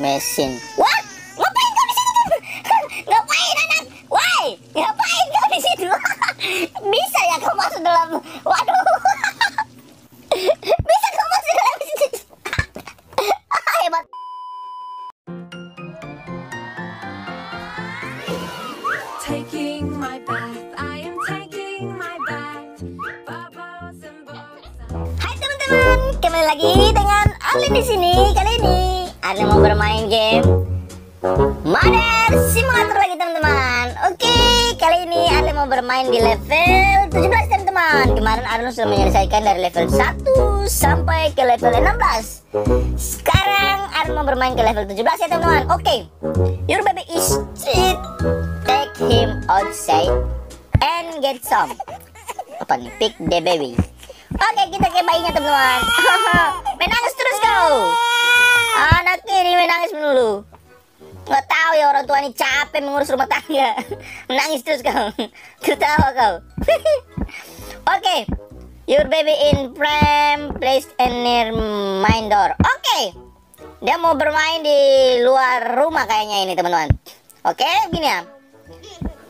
mesin. What? Ngapain kau di situ? Ngapain anak? Why? Ngapain kau di situ? Bisa ya kau masuk dalam? Waduh. Bisa kau masuk dalam situ? Hebat. Taking my bath, I am taking my bath. Hai teman-teman, kembali lagi dengan Arlin di sini. Kali ini Arlin mau bermain game Mother Simulator lagi teman-teman. Oke, kali ini Arlin mau bermain di level 17 teman-teman. Kemarin Arlin sudah menyelesaikan dari level 1 sampai ke level 16. Sekarang Arlin mau bermain ke level 17 ya teman-teman. Oke, your baby is treat. Take him outside and get some. Apa nih? Pick the baby. Oke kita ke bayinya teman-teman Menangis terus kau Anak ini menangis melulu. Nggak tahu ya orang tua ini capek mengurus rumah tangga. Menangis terus kau. Tertawa kau. Oke. Your baby in frame Placed in near main door. Oke. Dia mau bermain di luar rumah kayaknya ini teman-teman. Oke gini ya.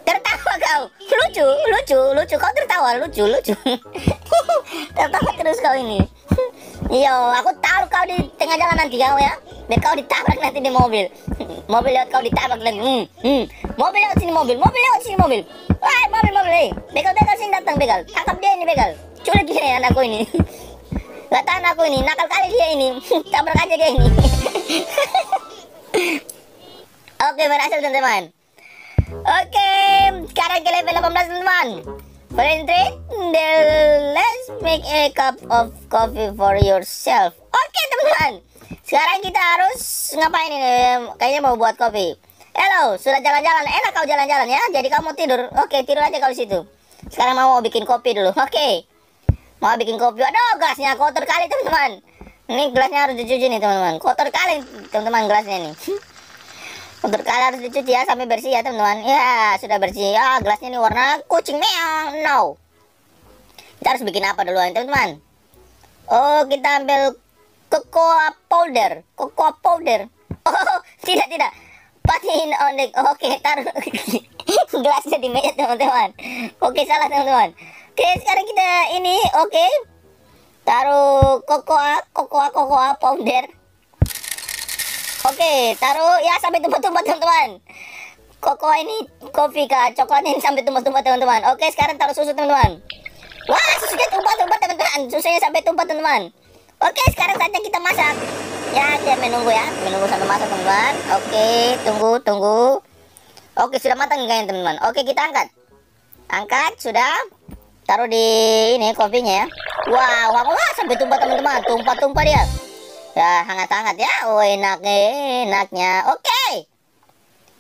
Tertawa kau. Lucu lucu lucu. Kau tertawa lucu lucu. Tertawa terus kau ini Yo, aku taruh kau di tengah jalan nanti kau ya. Biar kau ditabrak nanti di mobil. mobil lewat kau ditabrak nanti. Hmm, hmm. Mobil lewat sini mobil, mobil lewat sini mobil. Wah, mobil mobil, eh. Begal begal sini datang begal. Tangkap dia ini begal. Culik dia anakku ini. Gak tahan aku ini, nakal kali dia ini. Tabrak aja dia ini. Oke, berhasil teman-teman. Oke, sekarang ke level 18 teman-teman. Trade, let's make a cup of coffee for yourself. Oke teman-teman, sekarang kita harus ngapain ini? Kayaknya mau buat kopi. Hello, sudah jalan-jalan. Enak kau jalan-jalan ya. Jadi kamu tidur. Oke, tidur aja kau situ. Sekarang mau bikin kopi dulu. Oke. Mau bikin kopi. Aduh, gelasnya kotor kali teman-teman. Ini gelasnya harus dicuci nih teman-teman. Kotor kali teman-teman gelasnya nih. Untuk kalian harus dicuci ya sampai bersih ya teman-teman. Ya sudah bersih. Ya gelasnya ini warna kucing meong. No. Kita harus bikin apa dulu teman-teman? Oh kita ambil cocoa powder. Cocoa powder. Oh tidak tidak. Patin on the. Oke taruh gelasnya di meja teman-teman. Oke salah teman-teman. Oke sekarang kita ini oke. Taruh cocoa cocoa cocoa powder. Oke, taruh ya sampai tumpah-tumpah teman-teman. Koko ini kopi kah? Coklat ini sampai tumpah-tumpah teman-teman. Oke, sekarang taruh susu teman-teman. Wah, susunya tumpah-tumpah teman-teman. Susunya sampai tumpah teman-teman. Oke, sekarang saatnya kita masak. Ya, kita menunggu ya. Menunggu sampai masak teman-teman. Oke, tunggu, tunggu. Oke, sudah matang kayaknya teman-teman. Oke, kita angkat. Angkat, sudah. Taruh di ini kopinya ya. Wah, wah, wah, sampai tumpah teman-teman. Tumpah-tumpah dia. Ya, hangat-hangat ya. Oh, enaknya, enaknya. Oke. Okay.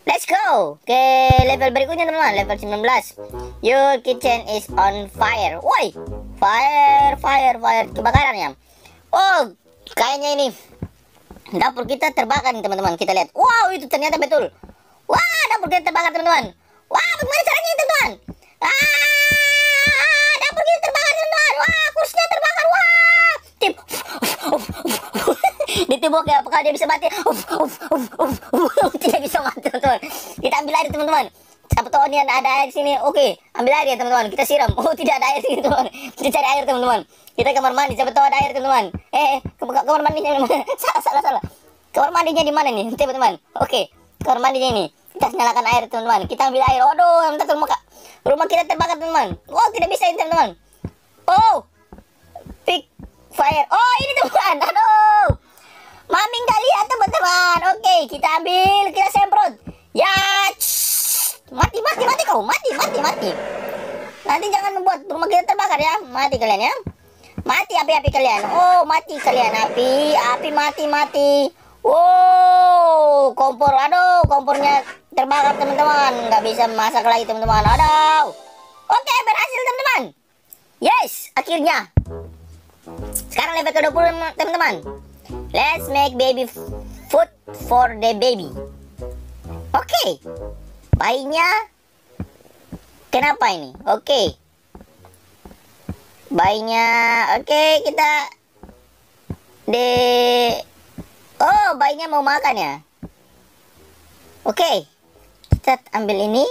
Let's go ke level berikutnya, teman-teman. Level 19. Your kitchen is on fire. Woi. Fire, fire, fire. Kebakaran ya. Oh, kayaknya ini dapur kita terbakar nih, teman-teman. Kita lihat. Wow, itu ternyata betul. Wah, dapur kita terbakar, teman-teman. Wah, bagaimana caranya, teman-teman? Ah, dapur kita terbakar, teman-teman. Wah, kursinya terbakar. Wah. Tip ditembok ya apakah dia bisa mati? Uf, uf, uf, uf, uf. tidak bisa mati teman-teman. Kita ambil air teman-teman. Siapa tahu ini ada air sini. Oke ambil air ya teman-teman. Kita siram. Oh tidak ada air sini teman kita cari air teman-teman. Kita kamar mandi. Siapa tahu ada air teman-teman. Eh ke kamar mandinya salah salah salah. Kamar mandinya di mana nih? Teman-teman. Oke kamar mandinya ini. Kita nyalakan air teman-teman. Kita ambil air. Waduh yang rumah rumah kita terbakar teman-teman. Oh tidak bisa ini teman-teman. Oh pick fire. Oh ini teman aduh Mami nggak lihat teman-teman. Oke, kita ambil, kita semprot. Ya, mati, mati, mati kau, mati, mati, mati. Nanti jangan membuat rumah kita terbakar ya. Mati kalian ya. Mati api-api kalian. Oh, mati kalian api, api mati, mati. Wow, kompor, aduh, kompornya terbakar teman-teman. Nggak bisa masak lagi teman-teman. Aduh. Oke, berhasil teman-teman. Yes, akhirnya. Sekarang level ke-20 teman-teman. Let's make baby food for the baby. Oke. Okay. Bayinya kenapa ini? Oke. Okay. Bayinya oke okay, kita de Oh, bayinya mau makan ya? Oke, kita ambil ini.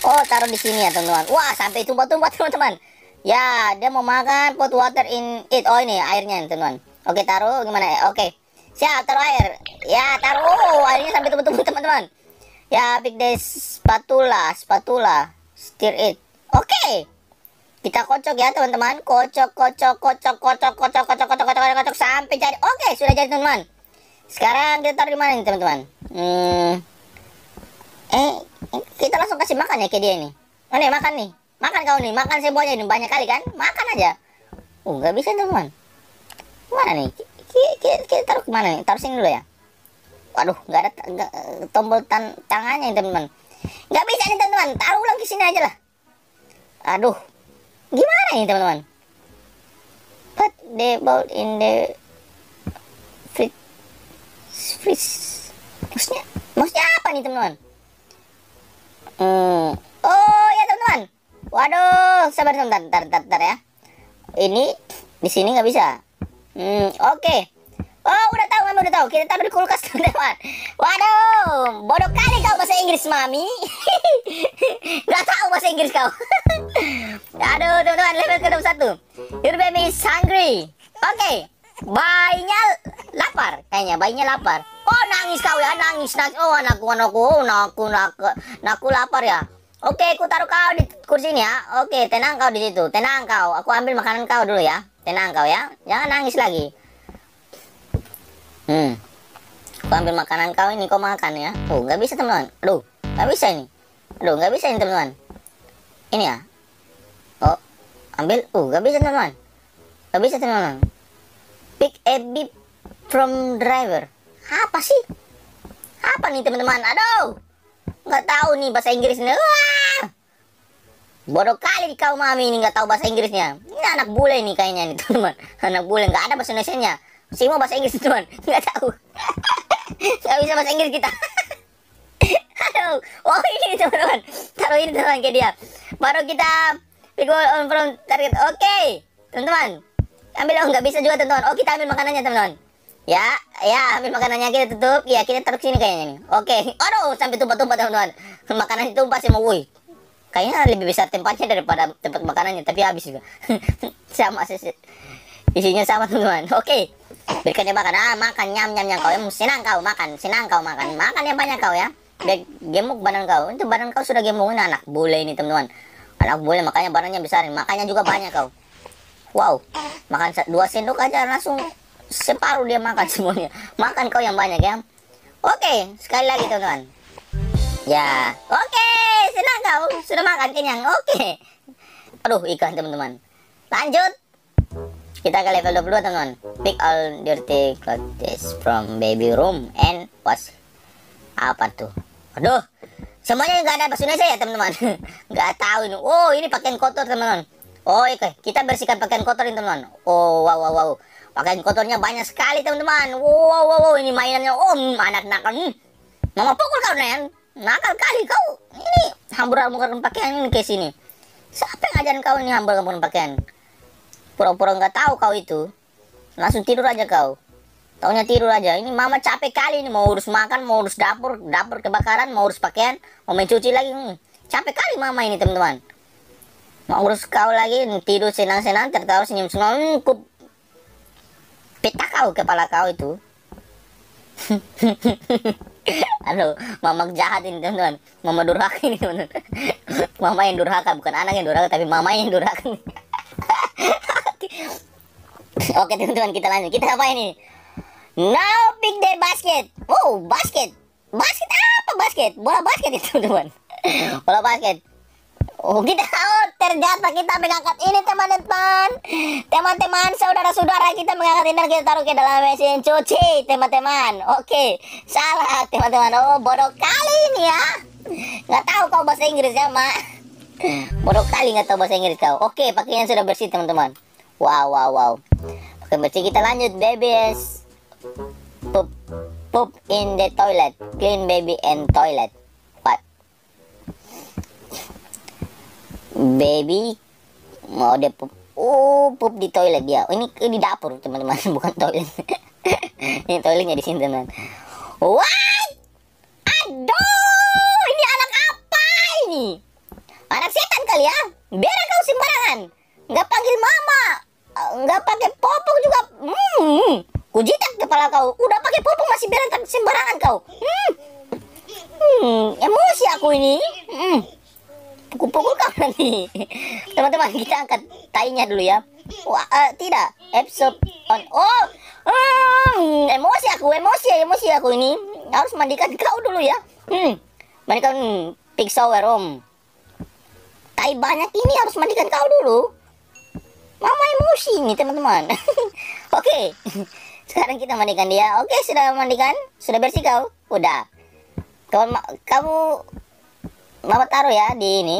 Oh, taruh di sini ya, teman-teman. Wah, sampai tumpah-tumpah, teman-teman. Ya, dia mau makan. Put water in it. Oh, ini airnya, teman-teman. Oke, taruh. Gimana ya? Oke. Siap, taruh air. Ya, taruh. Airnya sampai tumpah-tumpah, teman-teman. Ya, pick the spatula. Spatula. Stir it. Oke. Kita kocok ya, teman-teman. Kocok, kocok, kocok, kocok, kocok, kocok, kocok, kocok, kocok, kocok, sampai jadi. Oke, sudah jadi, teman-teman. Sekarang kita taruh di mana nih, teman-teman? Hmm. Eh, kita langsung kasih makan ya ke dia ini. Nih, makan nih. Makan kau nih, makan semuanya ini banyak kali kan? Makan aja. Oh, nggak bisa teman. Mana nih? Kita, kita, taruh ke mana nih? Taruh sini dulu ya. Waduh, nggak ada nggak, tombol tan tangannya nih teman-teman. Nggak bisa nih teman-teman. Taruh ulang ke sini aja lah. Aduh, gimana nih teman-teman? Put the ball in the fridge. Fridge. Maksudnya, maksudnya apa nih teman-teman? Hmm. Oh ya teman-teman. Waduh, sabar sebentar, bentar, bentar, bentar ya. Ini di sini nggak bisa. Hmm, oke. Oh, udah tahu, mami udah tahu. Kita taruh di kulkas teman-teman. Waduh, bodoh kali kau bahasa Inggris, mami. Gak tahu bahasa Inggris kau. Aduh, teman-teman, level ke satu. Your baby is hungry. Oke, bayinya lapar. Kayaknya bayinya lapar. Oh, nangis kau ya, nangis, nangis. Oh, anakku, anakku, anakku, anakku, anakku lapar ya. Oke, aku taruh kau di kursi ini ya. Oke, tenang kau di situ. Tenang kau. Aku ambil makanan kau dulu ya. Tenang kau ya. Jangan nangis lagi. Hmm. Aku ambil makanan kau ini kau makan ya. Oh, nggak bisa teman-teman. Aduh, nggak bisa ini. Aduh, nggak bisa ini teman-teman. Ini ya. Oh, ambil. Uh, nggak bisa teman-teman. Nggak bisa teman-teman. Pick a beep from driver. Apa sih? Apa nih teman-teman? Aduh, nggak tahu nih bahasa Inggrisnya. Wah, bodoh kali kau mami ini nggak tahu bahasa Inggrisnya. Ini anak bule nih kayaknya nih teman. Anak bule nggak ada bahasa Indonesia-nya. Semua bahasa Inggris teman. Nggak tahu. Nggak bisa bahasa Inggris kita. Aduh, oh ini teman-teman. Taruh ini teman ke dia. Baru kita pick on from target. Oke, teman-teman. Ambil oh nggak bisa juga teman-teman. Oh kita ambil makanannya teman-teman. Ya, ya ambil makanannya kita tutup. Ya kita taruh sini kayaknya nih. Oke. Aduh, sampai tumpah-tumpah teman-teman. Makanan tumpah semua. Woi. Kayaknya lebih besar tempatnya daripada tempat makanannya, tapi habis juga. sama sih. Isinya sama teman-teman. Oke. Berikan dia makan. Ah, makan nyam nyam nyam kau. Ya, senang kau makan. Senang kau makan. Makan yang banyak kau ya. Biar gemuk badan kau. Itu badan kau sudah gemuk. Ini anak bule ini teman-teman. Anak bule makanya badannya besar. Makanya juga banyak kau. Wow. Makan dua sendok aja langsung separuh dia makan semuanya. Makan kau yang banyak ya. Oke, sekali lagi teman-teman. Ya, oke, senang kau sudah makan kenyang. Oke. Aduh, ikan teman-teman. Lanjut. Kita ke level 22 teman-teman. Pick all dirty clothes from baby room and wash. Apa tuh? Aduh, semuanya nggak ada bahasa Indonesia ya teman-teman. Nggak tahu ini. Oh, ini pakaian kotor teman-teman. Oh, oke. Kita bersihkan pakaian kotor ini teman-teman. Oh, wow, wow, wow. Pakaian kotornya banyak sekali teman-teman. Wow, wow, wow. Ini mainannya. Hmm, anak nakal. Hmm. Mama pukul kau Nen. Nakal kali kau. Ini hambur-hamburkan pakaian ini ke sini. Siapa yang ngajarin kau ini hambur-hamburkan pakaian? Pura-pura nggak tahu kau itu. Langsung tidur aja kau. Taunya tidur aja. Ini mama capek kali ini mau urus makan, mau urus dapur, dapur kebakaran, mau urus pakaian, mau mencuci lagi. Hmm. Capek kali mama ini teman-teman. Mau urus kau lagi, tidur senang-senang, tertawa senyum-senyum. Hmm, petak kau kepala kau itu. Aduh, mama jahat ini teman-teman. Mama durhaka ini teman-teman. mama yang durhaka, bukan anak yang durhaka, tapi mama yang durhaka. Oke teman-teman kita lanjut. Kita apa ini? Now pick the basket. Oh basket. Basket apa basket? Bola basket itu teman-teman. Bola basket. Oh kita oh ternyata kita mengangkat ini teman-teman. Teman-teman saudara-saudara kita mengangkat ini kita taruh ke dalam mesin cuci teman-teman. Oke salah teman-teman. Oh bodoh kali ini ya. Nggak tahu kau bahasa Inggris ya mak. Bodoh kali nggak tahu bahasa Inggris kau. Oke pakaian sudah bersih teman-teman. Wow wow wow. Oke bersih kita lanjut babies. Poop poop in the toilet. Clean baby and toilet. What? Baby mau dia poop. Oh, poop di toilet dia. Ini ini dapur teman-teman, bukan toilet. ini toiletnya di sini teman. What? Aduh, ini anak apa ini? Anak setan kali ya? Biar kau sembarangan. Nggak panggil mama. Nggak pakai popok juga. Hmm. Kujitak kepala kau. Udah pakai popok masih berantak sembarangan kau. Hmm. Hmm, emosi aku ini. Hmm. Pukul-pukul kau nanti. Teman-teman, kita angkat tainya dulu ya. Wah, eh, tidak. Episode on. Oh, hmm, emosi aku, emosi, emosi aku ini. Harus mandikan kau dulu ya. Hmm, mandikan pig shower om. Tai banyak ini harus mandikan kau dulu. Mama emosi ini teman-teman. Oke, sekarang kita mandikan dia. Oke, sudah mandikan? Sudah bersih kau? Udah. Kamu, kamu Mama taruh ya di ini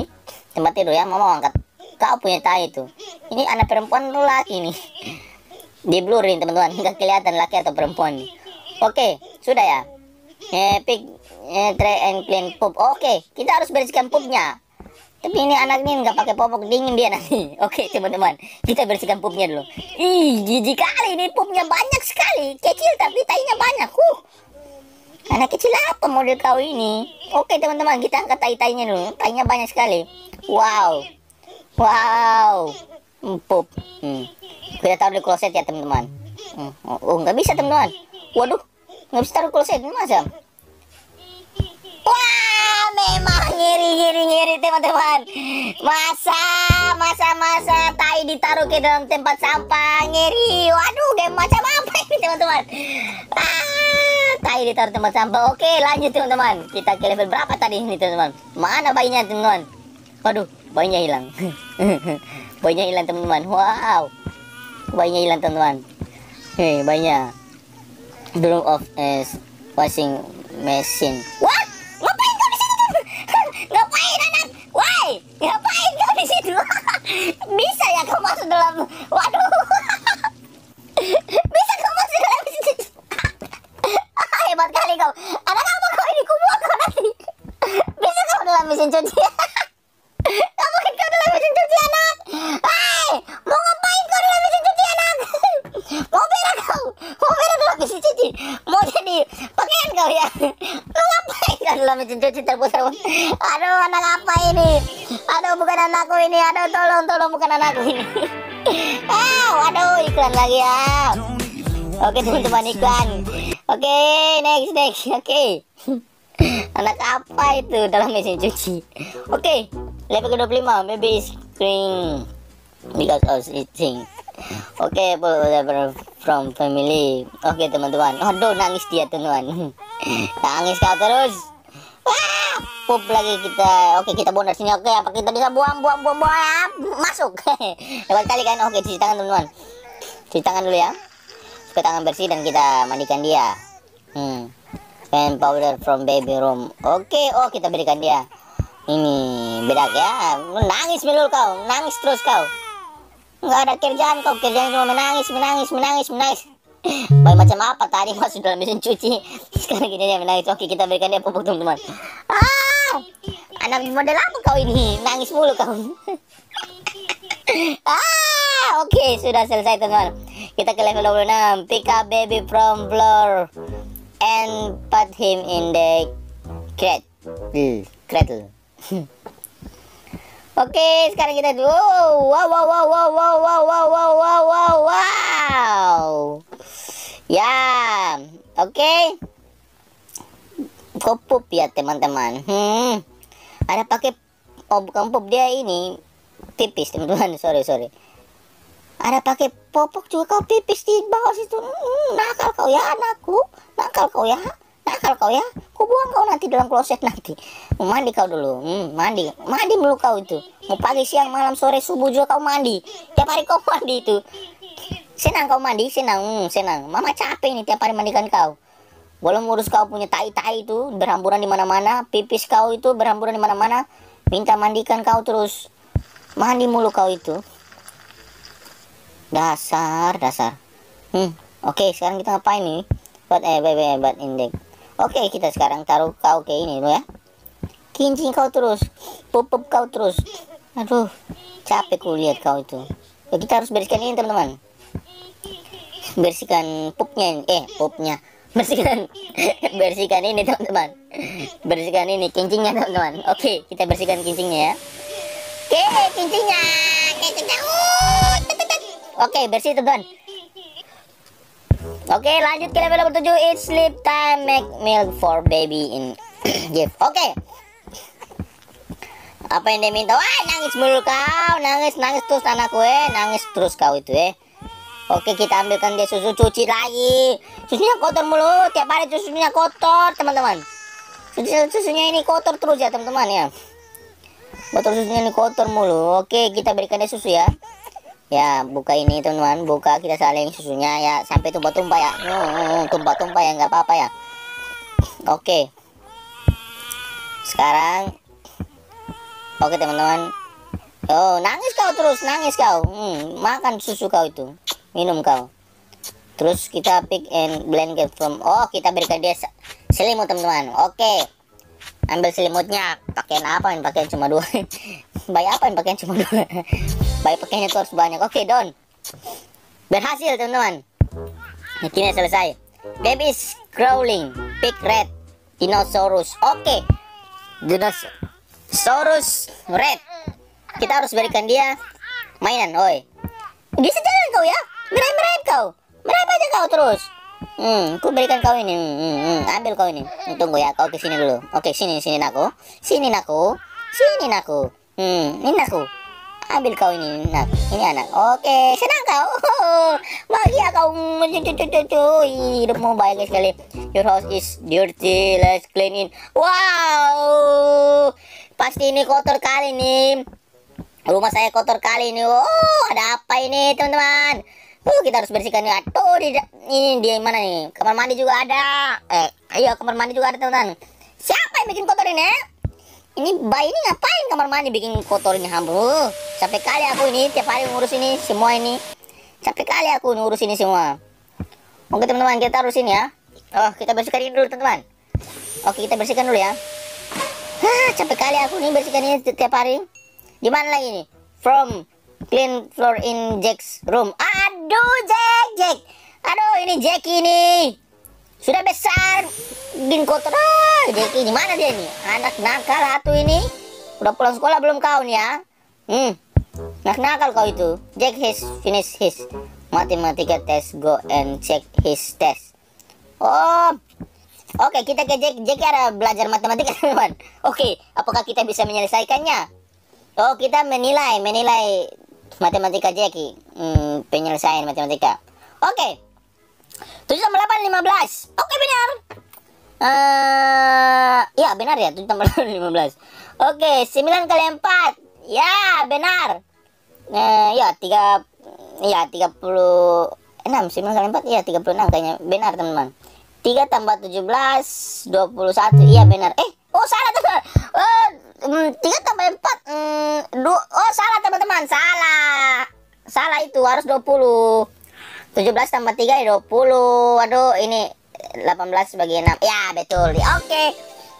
tempat tidur ya. Mama angkat. Kau punya tai itu. Ini anak perempuan atau laki nih? Di blurin teman-teman. Nggak kelihatan laki atau perempuan. Oke, sudah ya. Eh, pick, eh, try and clean poop. Oke, kita harus bersihkan poopnya. Tapi ini anak ini nggak pakai popok dingin dia nanti. Oke teman-teman, kita bersihkan pupnya dulu. Ih, jijik kali ini pupnya banyak sekali. Kecil tapi tainya banyak. Huh. Anak kecil apa model kau ini? Oke teman-teman, kita angkat tai-tainya dulu. Tainya banyak sekali. Wow. Wow. Pup. Hmm. Kita taruh di kloset ya teman-teman. Hmm. Oh, nggak bisa teman-teman. Waduh, nggak bisa taruh kloset masa? Wah, memang ngiri teman-teman. Masa, masa, masa tai ditaruh ke dalam tempat sampah ngiri. Waduh, game macam apa ini teman-teman? Ah, tai ditaruh tempat sampah. Oke, lanjut teman-teman. Kita ke level berapa tadi ini teman-teman? Mana bayinya teman-teman? Waduh, bayinya hilang. bayinya hilang teman-teman. Wow, bayinya hilang teman-teman. Hei, bayinya belum off as washing machine. What? Ngapain kau di situ? Ngapain anak? Woi, ngapain kau di situ? Bisa ya kau masuk dalam? Waduh. Bisa kau masuk dalam situ? Hebat kali kau. Anak apa kau ini? Kumuat kau nanti. Bisa kau dalam mesin cuci? Kau mungkin kau dalam mesin cuci anak? Hai, mau ngapain kau dalam mesin cuci anak? Mau berak kau? Mau berak dalam mesin cuci? Mau jadi pakaian kau ya? Mau ngapain kau dalam mesin cuci terputar? Aduh, anak apa ini? Aduh, bukan anakku ini. Aduh, tolong, tolong, bukan anakku ini. Ah, waduh, iklan lagi ya. Oke, teman-teman iklan. Oke, next, next. Oke. Anak apa itu dalam mesin cuci? Oke, level ke-25, maybe screen because of eating. Oke, whatever from family. Oke, teman-teman. Aduh, nangis dia, teman-teman. nangis kau terus. Wah, pup lagi kita. Oke, kita bongkar sini. Oke, apa kita bisa buang, buang, buang, buang? Masuk. Hebat kali kan? Oke, cuci tangan, teman-teman. Cuci tangan dulu ya. Supaya tangan bersih dan kita mandikan dia. Hmm. And powder from baby room. Oke, oh kita berikan dia. Ini bedak ya. Nangis melulu kau, nangis terus kau. Nggak ada kerjaan kau, kerjaan cuma menangis, menangis, menangis, menangis. Bayi macam apa tadi masuk dalam mesin cuci. Sekarang gini dia menangis. Oke, kita berikan dia pupuk teman-teman. Ah, anak model apa kau ini? Nangis mulu kau. ah, oke sudah selesai teman-teman. Kita ke level 26. Pick up baby from floor and put him in the cradle. Cradle. Oke, sekarang kita dulu. Wow, wow, wow, wow, wow, wow, wow, wow, wow, wow, wow. Ya, oke. Kok pup ya teman-teman? Hmm, ada pakai oh bukan pup dia ini pipis teman-teman. Sorry, sorry. Ada pakai popok juga kau pipis di bawah situ. Hmm, nakal kau ya anakku. Nakal kau ya. Nakal kau ya. Ku buang kau nanti dalam kloset nanti. Mau mandi kau dulu. Hmm, mandi. Mandi dulu kau itu. Mau pagi, siang, malam, sore, subuh juga kau mandi. Tiap hari kau mandi itu. Senang kau mandi, senang. Hmm, senang. Mama capek nih tiap hari mandikan kau. Belum urus kau punya tai-tai itu berhamburan di mana-mana, pipis kau itu berhamburan di mana-mana. Minta mandikan kau terus. Mandi mulu kau itu. Dasar, dasar. Hmm, oke, sekarang kita ngapain nih? Buat eh, bye, buat index. Oke, kita sekarang taruh kau ke ini dulu ya. Kincing kau terus, pup-pup kau terus. Aduh, capek ku lihat kau itu. Ya, kita harus bereskan ini teman-teman. bersihkan pupnya ini. eh pupnya bersihkan bersihkan ini teman-teman bersihkan ini kincingnya teman-teman oke kita bersihkan kincingnya ya oke kincingnya kincingnya tet. Oke bersih teman-teman oke lanjut ke level nomor 7 it's sleep time. Make milk for baby in gift. Oke. Apa yang dia minta? Wah nangis mulu kau. Nangis nangis terus anak gue nangis terus kau itu eh. Oke kita ambilkan dia susu cuci lagi. Susunya kotor mulu. Tiap hari susunya kotor teman-teman. Susu- Susunya ini kotor terus ya teman-teman ya. Botol susunya ini kotor mulu. Oke kita berikan dia susu ya Ya buka ini teman-teman. Buka kita saling susunya ya. Sampai tumpah-tumpah ya. Hmm, Tumpah-tumpah ya. Nggak apa-apa ya. Oke. Sekarang. Oke teman-teman. Oh nangis kau terus. Nangis kau. Hmm, Makan susu kau itu. Minum kau. Terus kita pick and blanket from oh kita berikan dia se- selimut teman-teman. Oke. Ambil selimutnya. Pakaian apa yang pakaian cuma dua? Bayi apa yang pakaian cuma dua bayi pakaiannya tuh harus banyak oke don berhasil teman-teman kini selesai baby is crawling pick red dinosaurus oke dinosaurus red kita harus berikan dia mainan oi bisa jalan kau ya Meraih-meraih kau Meraih aja kau terus Hmm, ku berikan kau ini. Hmm, hmm, hmm. Ambil kau ini. Hmm, Tunggu ya, kau ke sini dulu. Oke, sini sini aku. Sini aku. Sini aku. Hmm, ini aku. Ambil kau ini, nak. Ini anak. Oke, senang kau. Bahagia kau. Hidupmu baik sekali. Your house is dirty. Let's clean it. Wow. Pasti ini kotor kali nih. Rumah saya kotor kali ini. Oh, ada apa ini, teman-teman? Oh, kita harus bersihkan ya. Tuh, di ini di mana nih? Kamar mandi juga ada. Eh, iya kamar mandi juga ada, teman-teman. Siapa yang bikin kotor ini? Ini bayi ini ngapain kamar mandi bikin kotor ini hambur? Sampai kali aku ini tiap hari ngurus ini semua ini. Sampai kali aku ngurus ini semua. Oke, teman-teman, kita harusin ya. Oh, kita bersihkan ini dulu, teman-teman. Oke, kita bersihkan dulu ya. Hah, capek kali aku nih bersihkan ini setiap hari. Di mana lagi nih? From clean floor in Jack's room. Aduh, Jack, Jack. Aduh, ini Jack ini sudah besar bikin kotor. Ah, Aja gimana dia nih? Anak nakal satu ini. Udah pulang sekolah belum kau nih ya? Hmm. Nak nakal kau itu. Jack his finish his. Matematika test go and check his test. Oh. Oke okay, kita ke Jack. Jack ada belajar matematika teman oke okay, apakah kita bisa menyelesaikannya? Oh kita menilai menilai matematika Jackie hmm, penyelesaian matematika. Oke. okay. 7 tambah 8, 15 Oke okay, benar. Uh, ya benar ya 7 tambah 8, 15 Oke, okay, 9 kali 4. Ya, benar. uh, ya 3 ya 36 9 kali 4 ya 36 kayaknya. Benar, teman-teman. 3 tambah 17 21. Iya benar. Eh, oh salah teman. Eh, hmm, uh, 3 tambah 4 mm, 2, oh salah teman-teman, salah. Salah itu harus 20. 17 tambah 3 ya 20 aduh ini 18 bagi 6 ya betul. Oke.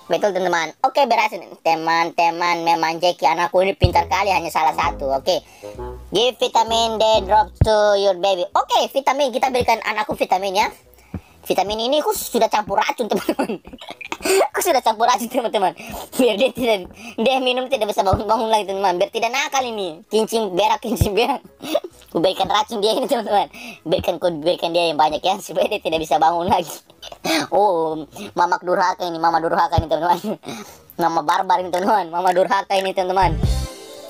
Betul teman-teman. Oke berhasil. Teman-teman memang Jackie anakku ini pintar kali hanya salah satu. Oke. Give vitamin D drop to your baby. Oke vitamin. Kita berikan anakku vitamin ya vitamin ini aku sudah campur racun teman-teman. Aku sudah campur racun teman-teman. Biar dia tidak dia minum tidak bisa bangun-bangun lagi teman-teman. Biar tidak nakal ini. Kincing berak kincing berak. Aku berikan racun dia ini teman-teman. Berikan aku berikan dia yang banyak ya supaya dia tidak bisa bangun lagi. Oh mama durhaka ini mama durhaka ini teman-teman. Mama barbar ini teman-teman. Mama durhaka ini teman-teman.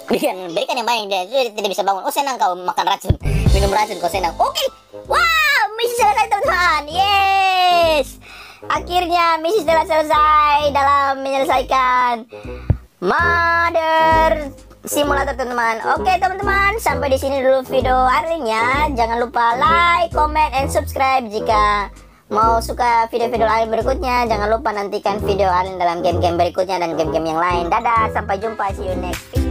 Berikan berikan yang banyak dia tidak bisa bangun. Oh senang kau makan racun. Minum racun kau senang. Oke. Wow misi selesai teman-teman yes. Akhirnya misi telah selesai dalam menyelesaikan mother simulator teman-teman. Oke teman-teman sampai di sini dulu video hari ini ya jangan lupa like comment and subscribe jika mau suka video-video lain berikutnya. Jangan lupa nantikan video Alin dalam game-game berikutnya dan game-game yang lain. Dadah sampai jumpa. See you next video